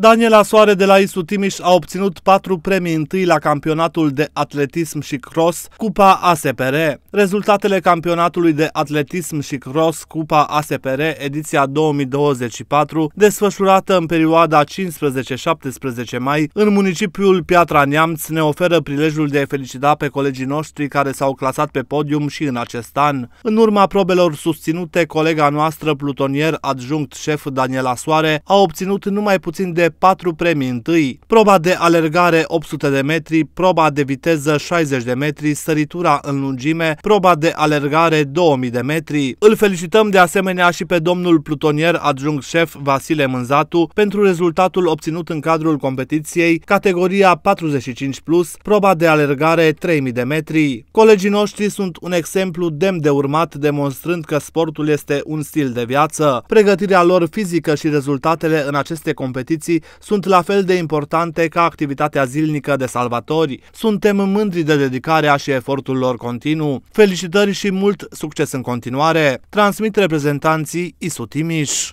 Daniela Soare de la Isu Timiș a obținut patru premii întâi la campionatul de atletism și cross Cupa ASPR. Rezultatele campionatului de atletism și cross Cupa ASPR ediția 2024, desfășurată în perioada 15-17 mai în municipiul Piatra Neamț, ne oferă prilejul de a felicita pe colegii noștri care s-au clasat pe podium și în acest an. În urma probelor susținute, colega noastră plutonier adjunct șef Daniela Soare a obținut numai puțin de patru premii întâi, proba de alergare 800 de metri, proba de viteză 60 de metri, săritura în lungime, proba de alergare 2000 de metri. Îl felicităm de asemenea și pe domnul plutonier adjunct șef Vasile Mânzatu pentru rezultatul obținut în cadrul competiției categoria 45 plus, proba de alergare 3000 de metri. Colegii noștri sunt un exemplu demn de urmat, demonstrând că sportul este un stil de viață. Pregătirea lor fizică și rezultatele în aceste competiții sunt la fel de importante ca activitatea zilnică de salvatori. Suntem mândri de dedicarea și efortul lor continuu. Felicitări și mult succes în continuare! Transmit reprezentanții Isu Timiș.